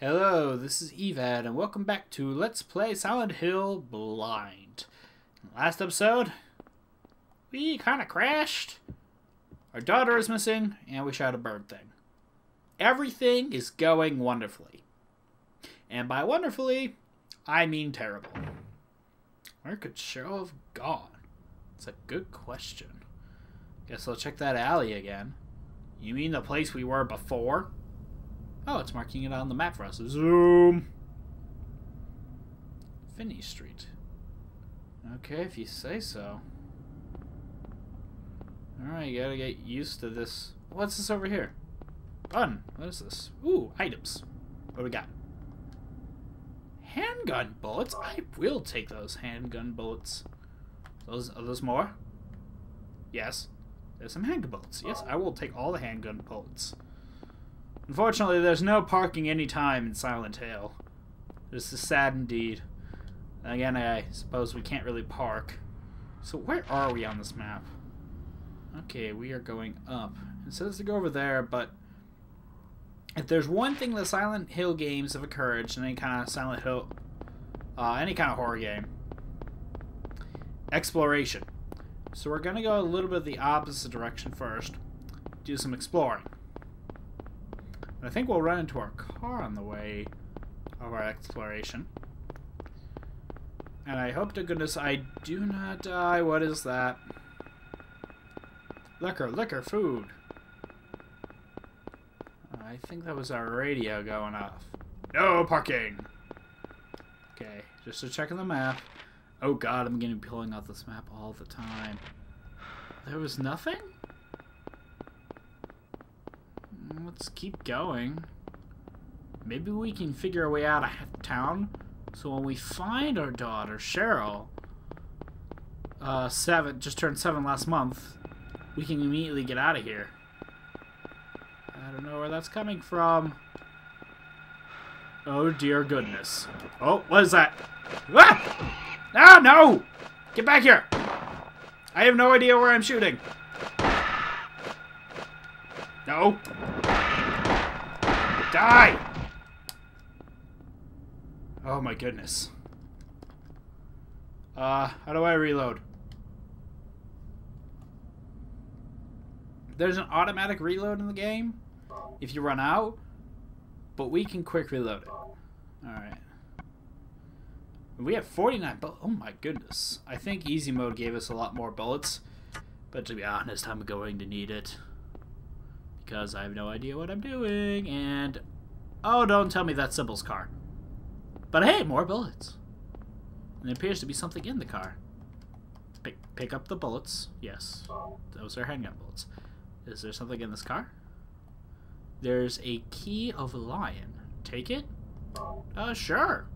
Hello, this is Evad, and welcome back to Let's Play Silent Hill Blind. Last episode, we kind of crashed. Our daughter is missing, and we shot a bird thing. Everything is going wonderfully. And by wonderfully, I mean terrible. Where could Cheryl have gone? It's a good question. Guess I'll check that alley again. You mean the place we were before? Oh, it's marking it on the map for us. Zoom! Finney Street. Okay, if you say so. Alright, you gotta get used to this. What's this over here? Button. What is this? Ooh, items. What do we got? Handgun bullets? I will take those handgun bullets. Those are those more? Yes. There's some handgun bullets. Yes, I will take all the handgun bullets. Unfortunately, there's no parking any time in Silent Hill. This is sad indeed. Again, I suppose we can't really park. So where are we on this map? Okay, we are going up. It says to go over there, but if there's one thing the Silent Hill games have encouraged in any kind of Silent Hill, uh, any kind of horror game, exploration. So we're going to go a little bit the opposite direction first. Do some exploring. I think we'll run into our car on the way of our exploration. And I hope to goodness I do not die. What is that? Liquor, liquor, food. I think that was our radio going off. No parking! Okay, just to check on the map. Oh god, I'm be pulling out this map all the time. There was nothing? Let's keep going. Maybe we can figure a way out of town. So when we find our daughter, Cheryl, uh, seven, just turned seven last month, we can immediately get out of here. I don't know where that's coming from. Oh dear goodness. Oh, what is that? Ah! Ah, no! Get back here! I have no idea where I'm shooting. No. Die! Oh my goodness. Uh, how do I reload? There's an automatic reload in the game if you run out, but we can quick reload it. Alright. We have 49 bullets. Oh my goodness. I think easy mode gave us a lot more bullets, but to be honest, I'm going to need it because I have no idea what I'm doing, and... Oh, don't tell me that's Cybil's car. But hey, more bullets. And there appears to be something in the car. Pick, pick up the bullets. Yes, those are handgun bullets. Is there something in this car? There's a key of a lion. Take it? Uh, sure.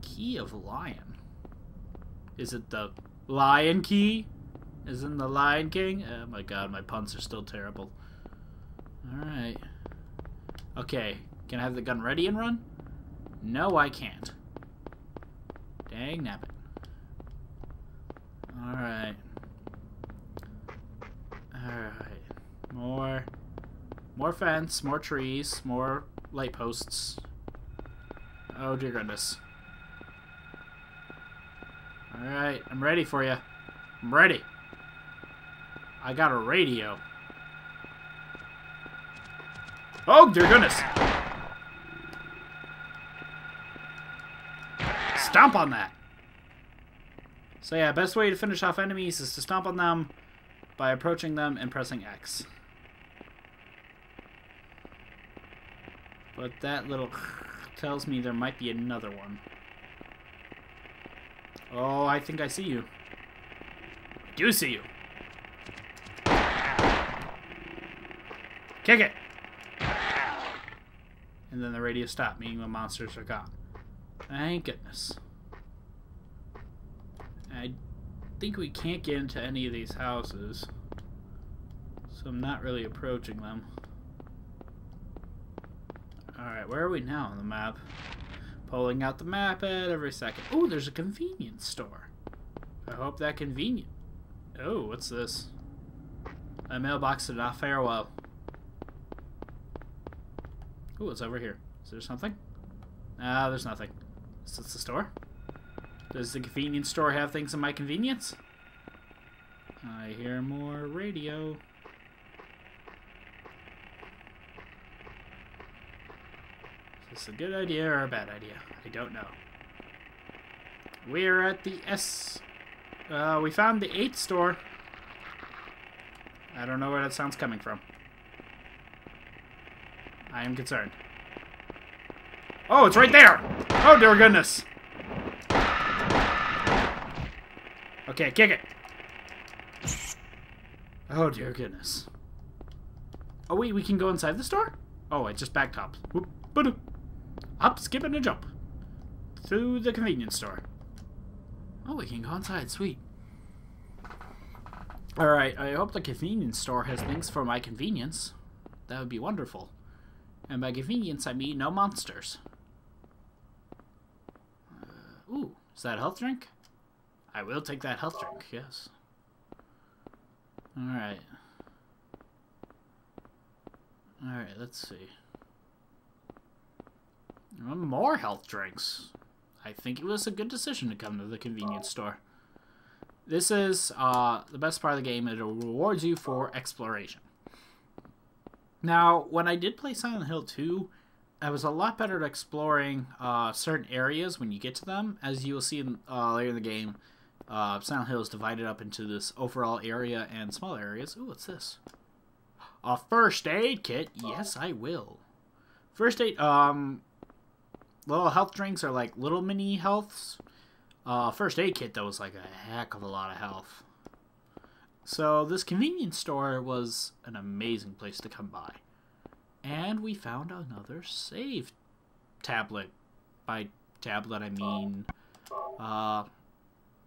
Key of a lion. Is it the lion key? Is in the Lion King. Oh my god, my puns are still terrible. Alright. Okay, can I have the gun ready and run? No, I can't. Dang nabbit. Alright. Alright. More. More fence, more trees, more light posts. Oh dear goodness. Alright, I'm ready for you. I'm ready. I got a radio. Oh, dear goodness. Stomp on that. So yeah, best way to finish off enemies is to stomp on them by approaching them and pressing X. But that little tells me there might be another one. Oh, I think I see you. I do see you. Kick it! And then the radio stopped, meaning the monsters are gone. Thank goodness. I think we can't get into any of these houses. So I'm not really approaching them. Alright, where are we now on the map? Pulling out the map at every second. Oh, there's a convenience store. I hope that convenient. Oh, what's this? A mailbox to not farewell. Ooh, it's over here. Is there something? Ah, uh, there's nothing. Is this the store? Does the convenience store have things in my convenience? I hear more radio. Is this a good idea or a bad idea? I don't know. We're at the S. Uh, we found the 8th store. I don't know where that sound's coming from. I am concerned. Oh, it's right there! Oh, dear goodness! Okay, kick it. Oh, dear goodness. Oh, wait, we can go inside the store? Oh, it just back up. Whoop, Up, skip, and a jump. Through the convenience store. Oh, we can go inside. Sweet. Alright, I hope the convenience store has things for my convenience. That would be wonderful. And by convenience, I mean no monsters. Uh, ooh, is that a health drink? I will take that health drink, yes. Alright. Alright, let's see. More health drinks. I think it was a good decision to come to the convenience store. This is uh, the best part of the game. It rewards you for exploration. Now, when I did play Silent Hill 2, I was a lot better at exploring uh, certain areas when you get to them. As you will see in, uh, later in the game, uh, Silent Hill is divided up into this overall area and small areas. Ooh, what's this? A first aid kit? Yes, I will. First aid, um, little health drinks are like little mini healths. Uh, first aid kit, though, was like a heck of a lot of health. So this convenience store was an amazing place to come by. And we found another save tablet. By tablet, I mean uh,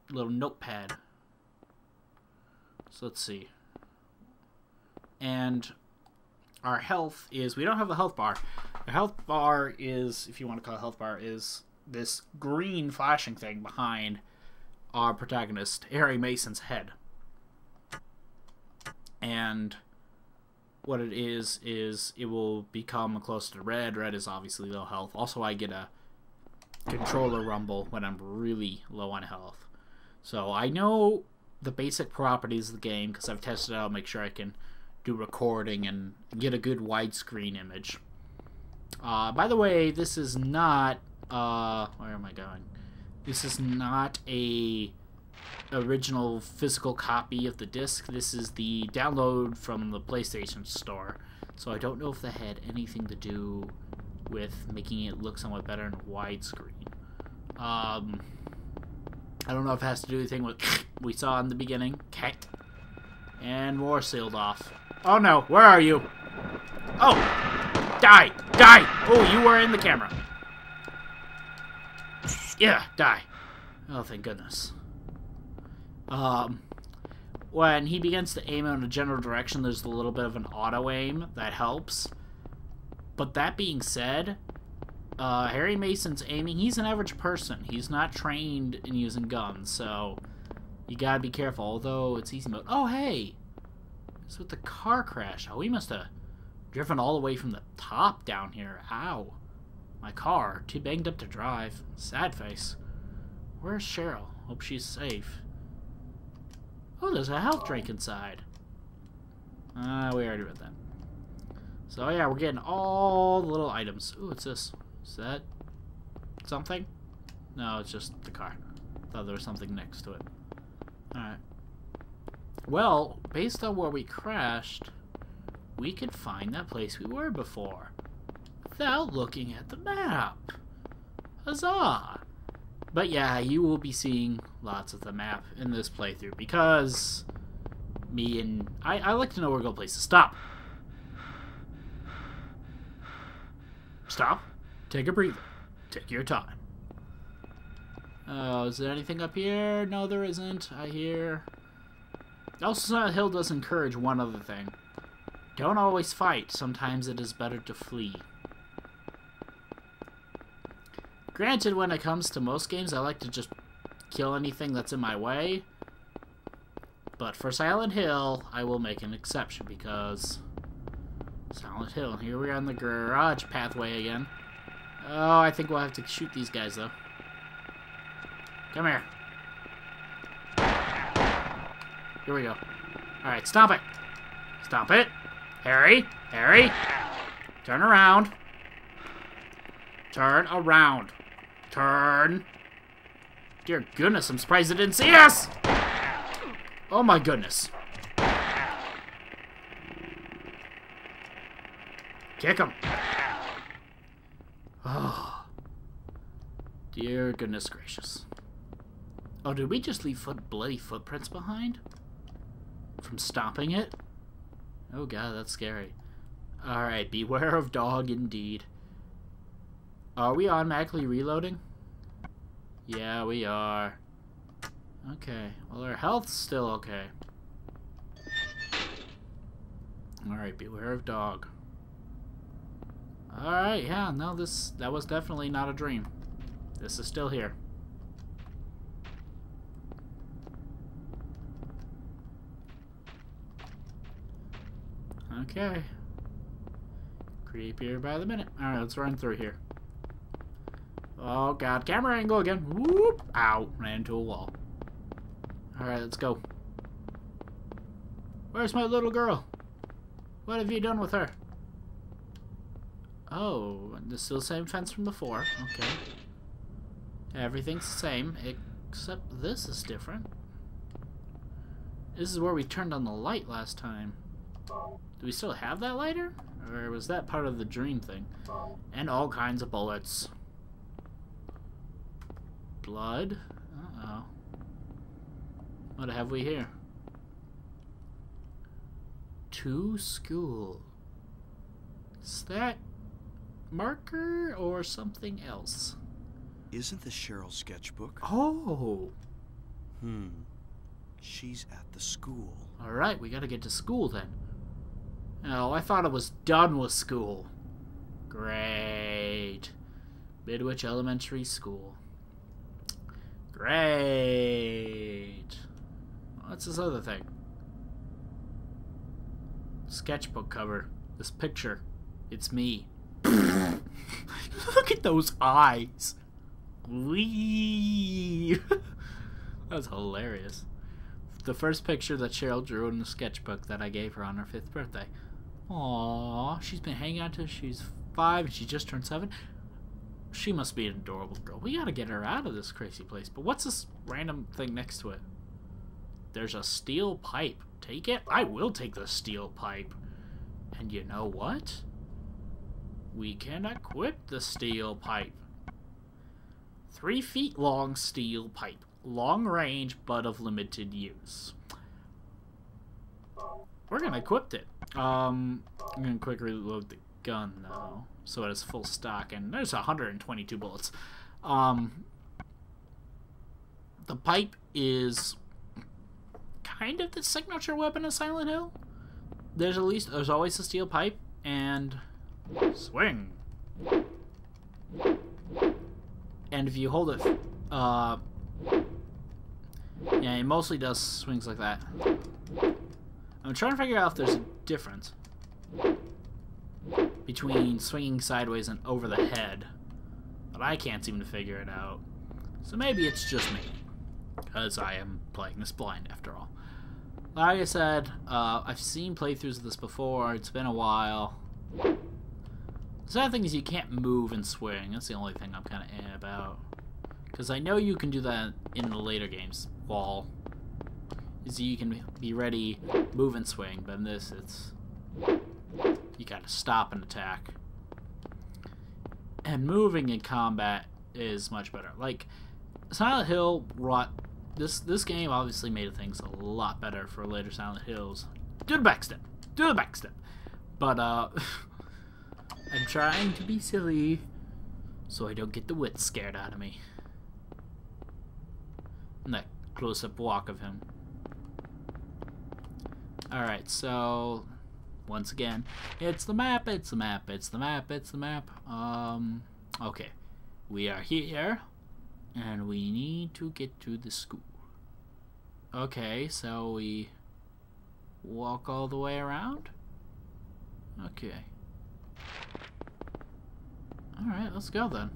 little notepad. So let's see. And our health is, we don't have a health bar. The health bar is, if you want to call it health bar, is this green flashing thing behind our protagonist, Harry Mason's head. And what it is, is it will become close to red. Red is obviously low health. Also, I get a controller rumble when I'm really low on health. So I know the basic properties of the game because I've tested it out, make sure I can do recording and get a good widescreen image. Uh, by the way, this is not uh, where am I going? This is not a original physical copy of the disc. This is the download from the PlayStation Store. So I don't know if that had anything to do with making it look somewhat better in widescreen. Um, I don't know if it has to do anything with we saw in the beginning. Okay. And more sealed off. Oh no, where are you? Oh! Die! Die! Oh, you were in the camera. Yeah, die. Oh, thank goodness. Um, when he begins to aim in a general direction, there's a little bit of an auto aim that helps. But that being said, uh, Harry Mason's aiming. He's an average person. He's not trained in using guns, so you gotta be careful. Although it's easy mode. Oh, hey, it's with the car crash. Oh, we must have driven all the way from the top down here. Ow. My car, too banged up to drive. Sad face. Where's Cheryl? Hope she's safe. Oh, there's a health drink inside. Ah, uh, we already read that. So yeah, we're getting all the little items. Ooh, what's this? Is that something? No, it's just the car. Thought there was something next to it. Alright. Well, based on where we crashed, we could find that place we were before without looking at the map. Huzzah! But yeah, you will be seeing lots of the map in this playthrough because me and I, I like to know where to go places. Stop! Stop. Take a breather. Take your time. Oh, is there anything up here? No, there isn't. I hear. Also, Silent Hill does encourage one other thing. Don't always fight. Sometimes it is better to flee. Granted, when it comes to most games, I like to just kill anything that's in my way. But for Silent Hill, I will make an exception because Silent Hill. Here we are on the garage pathway again. Oh, I think we'll have to shoot these guys, though. Come here. Here we go. Alright, stop it. Stop it. Harry. Harry. Turn around. Turn around. Turn. Dear goodness, I'm surprised it didn't see us! Oh my goodness. Kick him. Oh. Ah. Dear goodness gracious. Oh, did we just leave foot bloody footprints behind? From stopping it? Oh god, that's scary. Alright, beware of dog indeed. Are we automatically reloading? Yeah, we are. Okay, well our health's still okay. Alright, beware of dog. Alright, yeah, no, this, that was definitely not a dream. This is still here. Okay. Creepier by the minute. Alright, let's run through here. Oh god, camera angle again. Whoop! Ow, ran into a wall. Alright, let's go. Where's my little girl? What have you done with her? Oh, this still the same fence from before. Okay. Everything's the same, except this is different. This is where we turned on the light last time. Do we still have that lighter? Or was that part of the dream thing? And all kinds of bullets. Blood? Uh-oh. What have we here? To school. Is that marker or something else? Isn't this Cheryl's sketchbook? Oh! Hmm. She's at the school. Alright, we gotta get to school then. Oh, I thought it was done with school. Great. Midwich Elementary School. Great. What's this other thing? Sketchbook cover. This picture. It's me. Look at those eyes. Wee. That's hilarious. The first picture that Cheryl drew in the sketchbook that I gave her on her fifth birthday. Aww, she's been hanging out till she's five and she just turned seven. She must be an adorable girl. We gotta get her out of this crazy place. But what's this random thing next to it? There's a steel pipe. Take it? I will take the steel pipe. And you know what? We can equip the steel pipe. Three feet long steel pipe. Long range, but of limited use. We're gonna equip it. Um, I'm gonna quick reload the gun though, so it has full stock, and there's 122 bullets. Um, the pipe is kind of the signature weapon of Silent Hill. There's at least there's always a steel pipe and swing. And if you hold it, uh, yeah, it mostly does swings like that. I'm trying to figure out if there's a difference between swinging sideways and over the head, but I can't seem to figure it out. So maybe it's just me, because I am playing this blind after all. Like I said, uh, I've seen playthroughs of this before, it's been a while. The sad thing is you can't move and swing, that's the only thing I'm kind of eh about. Because I know you can do that in the later games, Wall is you can be ready, move and swing, but in this it's you gotta stop and attack. And moving in combat is much better. Like Silent Hill brought this this game obviously made things a lot better for later Silent Hills. Do the backstep. Do the backstep. But uh I'm trying to be silly so I don't get the wits scared out of me. And that close up walk of him. Alright, so once again, it's the map, it's the map, it's the map, it's the map. Um, okay. We are here, and we need to get to the school. Okay, so we walk all the way around? Okay. Alright, let's go then.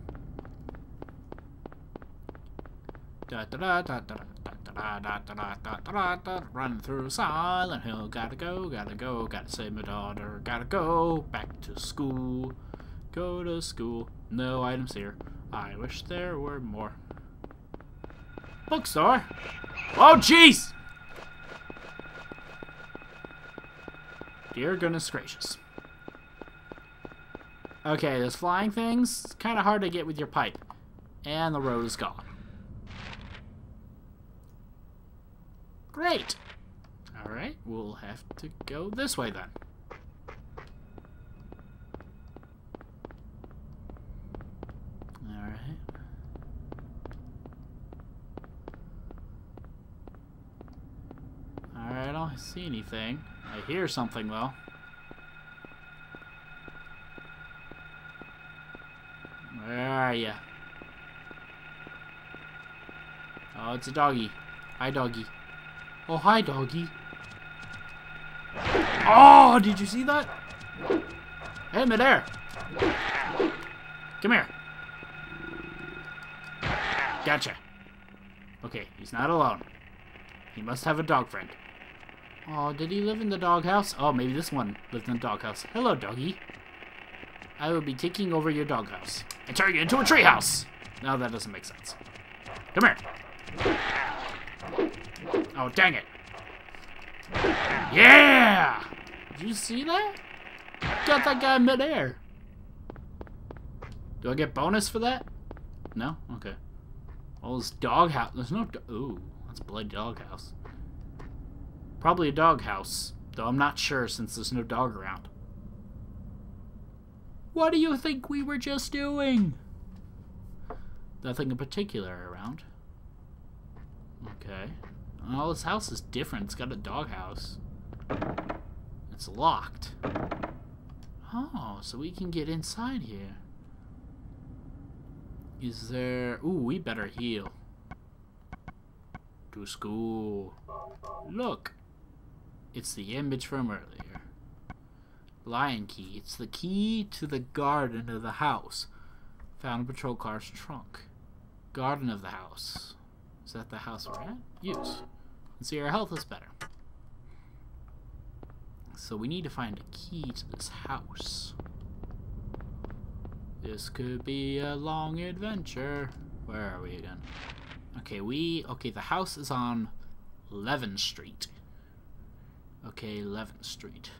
Run through Silent Hill, gotta go, gotta go, gotta save my daughter, gotta go back to school. Go to school. No items here. I wish there were more. Bookstore? Oh, jeez! Dear goodness gracious. Okay, those flying things, kind of hard to get with your pipe. And the road is gone. Great! Alright, we'll have to go this way then. Alright. Alright, I don't see anything. I hear something though. Where are you? Oh, it's a doggy. Hi, doggy. Oh, hi, doggy. Oh, did you see that? Hey, midair. Come here. Gotcha. Okay, he's not alone. He must have a dog friend. Oh, did he live in the doghouse? Oh, maybe this one lived in the doghouse. Hello, doggy. I will be taking over your doghouse and turning it into a treehouse. No, that doesn't make sense. Come here. Oh, dang it. Yeah! Did you see that? Got that guy midair. Do I get bonus for that? No? Okay. Well, this doghouse. There's no. Do Ooh, that's bloody doghouse. Probably a doghouse, though I'm not sure since there's no dog around. What do you think we were just doing? Nothing in particular around. Okay. Oh, this house is different. It's got a doghouse. It's locked. Oh, so we can get inside here. Is there... Ooh, we better heal. To school. Look. It's the image from earlier. Lion key. It's the key to the garden of the house. Found in patrol car's trunk. Garden of the house. Is that the house we're at? Use. See, our health is better. So we need to find a key to this house. This could be a long adventure. Where are we again? Okay, we... Okay, the house is on Levin Street. Okay, Levin Street.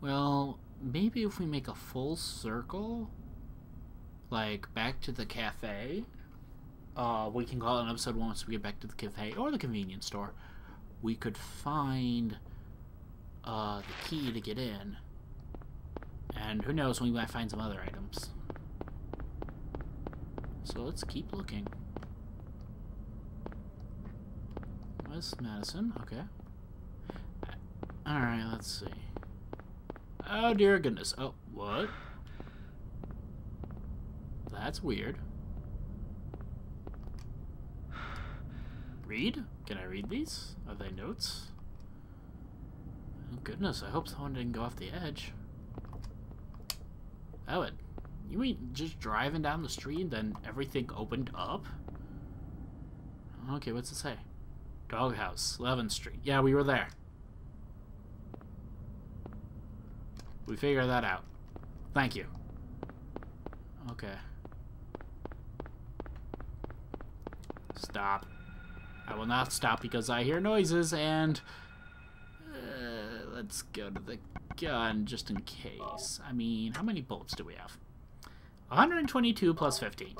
Well, maybe if we make a full circle, like back to the cafe, uh, we can call it an episode once we get back to the cafe or the convenience store. We could find uh, the key to get in. And who knows, when we might find some other items. So let's keep looking. West Madison, okay. Alright, let's see. Oh dear goodness. Oh, what? That's weird. Read? Can I read these? Are they notes? Oh goodness, I hope someone didn't go off the edge. Oh, it. You mean just driving down the street then everything opened up? Okay, what's it say? Doghouse, 11th Street. Yeah, we were there. We figured that out. Thank you. Okay. Stop. I will not stop because I hear noises and... Uh, let's go to the gun just in case. I mean, how many bullets do we have? 122 plus 15.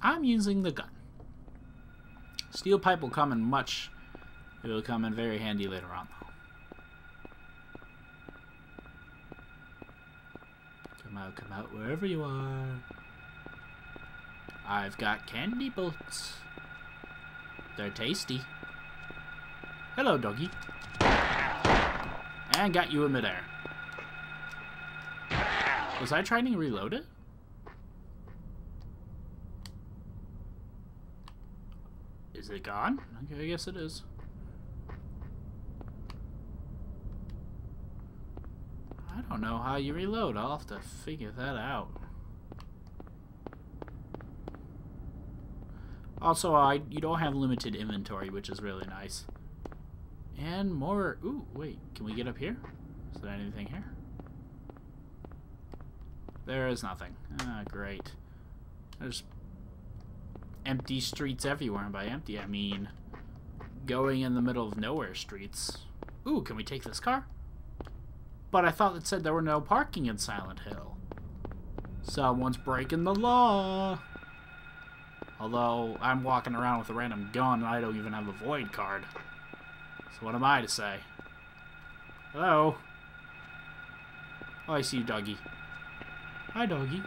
I'm using the gun. Steel pipe will come in much... It will come in very handy later on. Come out, come out, wherever you are. I've got candy bullets. They're tasty. Hello, doggy. And got you in midair. Was I trying to reload it? Is it gone? Okay, I guess it is. I don't know how you reload. I'll have to figure that out. Also, I you don't have limited inventory, which is really nice. And more... Ooh, wait. Can we get up here? Is there anything here? There is nothing. Ah, great. There's empty streets everywhere, and by empty, I mean going in the middle of nowhere streets. Ooh, can we take this car? But I thought it said there were no parking in Silent Hill. Someone's breaking the law. Although, I'm walking around with a random gun and I don't even have a void card. So what am I to say? Hello? Oh, I see you, doggy. Hi, doggy.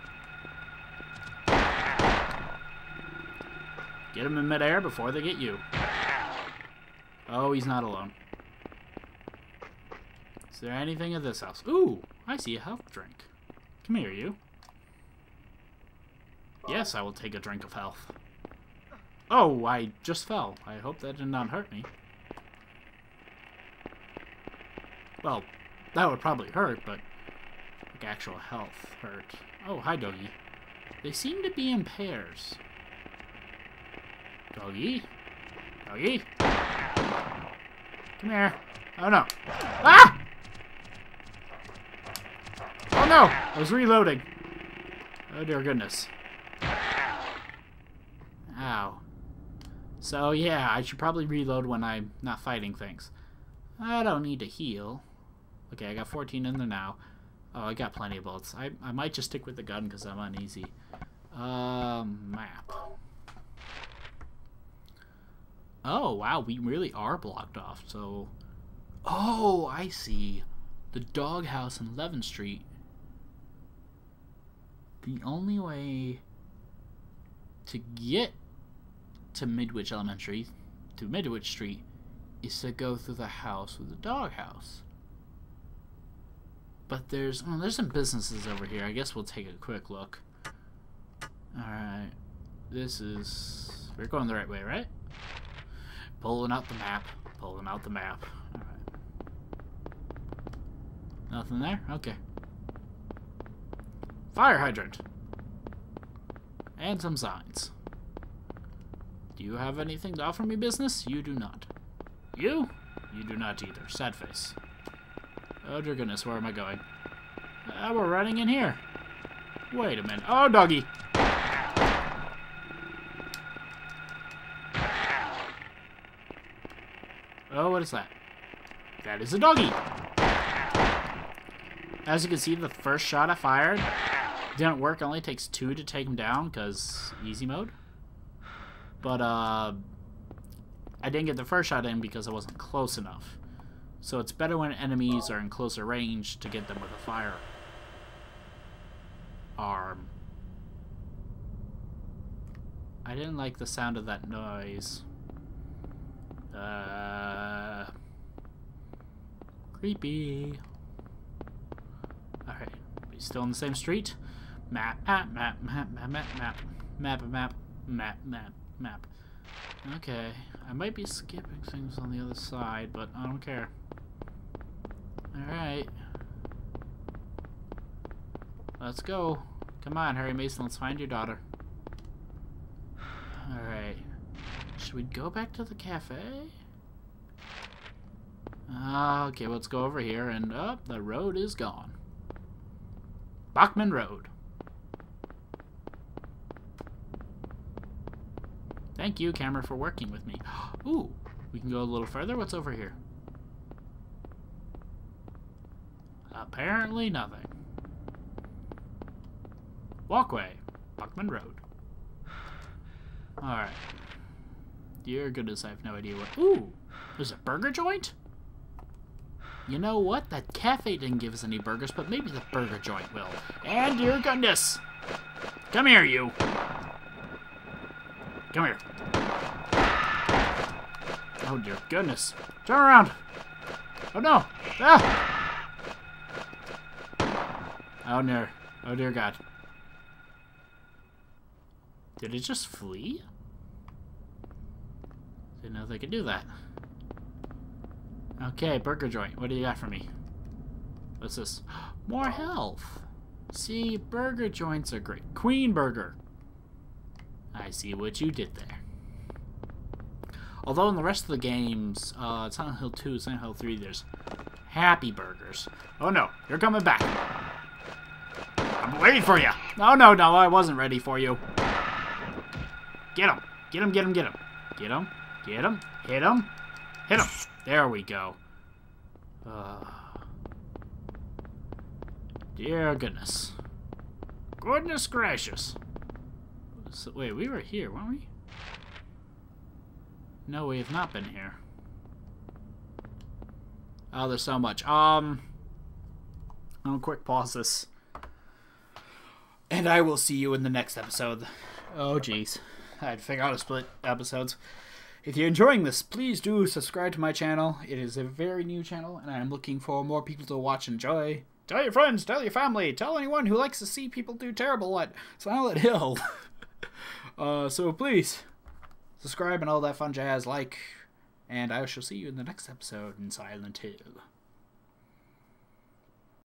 Get them in midair before they get you. Oh, he's not alone. Is there anything at this house? Ooh, I see a health drink. Come here, you. Yes, I will take a drink of health. Oh, I just fell. I hope that did not hurt me. Well, that would probably hurt, but like actual health hurt. Oh, hi, doggy. They seem to be in pairs. Doggy? Doggy? Come here. Oh, no. Ah! Oh, no! I was reloading. Oh, dear goodness. Ow. So, yeah, I should probably reload when I'm not fighting things. I don't need to heal. Okay, I got 14 in there now. Oh, I got plenty of bullets. I, I might just stick with the gun because I'm uneasy. Um, map. Oh, wow, we really are blocked off, so... Oh, I see. The doghouse in 11th Street. The only way to get to Midwich Elementary, to Midwich Street, is to go through the house with the doghouse. But there's oh, there's some businesses over here. I guess we'll take a quick look. Alright. This is... We're going the right way, right? Pulling out the map. Pulling out the map. Alright. Nothing there? Okay. Fire hydrant. And some signs. Do you have anything to offer me business? You do not. You? You do not either. Sad face. Oh dear goodness, where am I going? Ah, we're running in here. Wait a minute. Oh, doggy! Oh, what is that? That is a doggy! As you can see, the first shot I fired didn't work. Only takes two to take him down, because easy mode. But, uh... I didn't get the first shot in because I wasn't close enough. So it's better when enemies are in closer range to get them with a fire arm. I didn't like the sound of that noise. Uh, creepy. Alright, we still in the same street? Map, map, map, map, map, map, map, map, map, map, map, map. Okay, I might be skipping things on the other side, but I don't care. Alright. Let's go. Come on, Harry Mason, let's find your daughter. Alright. Should we go back to the cafe? Okay, let's go over here, and up, oh, the road is gone. Bachman Road. Thank you, camera, for working with me. Ooh, we can go a little further. What's over here? Apparently nothing. Walkway. Bachman Road. Alright. Dear goodness, I have no idea what... Ooh! There's a burger joint? You know what? That cafe didn't give us any burgers, but maybe the burger joint will. And dear goodness! Come here, you! Come here. Oh dear goodness. Turn around! Oh no! Ah! Oh no. Oh dear god. Did it just flee? Didn't know they could do that. Okay, burger joint. What do you got for me? What's this? More health. See, burger joints are great. Queen Burger. I see what you did there. Although in the rest of the games, uh, Silent Hill 2, Silent Hill 3, there's Happy Burgers. Oh no, you're coming back. I'm waiting for you. No, no, no, I wasn't ready for you. Get him. Get him, get him, get him. Get him, get him, hit him, hit him. There we go. Uh, dear goodness. Goodness gracious. So, wait, we were here, weren't we? No, we have not been here. Oh, there's so much. Um, I'll quick pause this. And I will see you in the next episode. Oh, jeez. I had to figure out to split episodes. If you're enjoying this, please do subscribe to my channel. It is a very new channel, and I'm looking for more people to watch and enjoy. Tell your friends, tell your family, tell anyone who likes to see people do terrible at Silent Hill. uh, so please, subscribe and all that fun jazz, like, and I shall see you in the next episode in Silent Hill.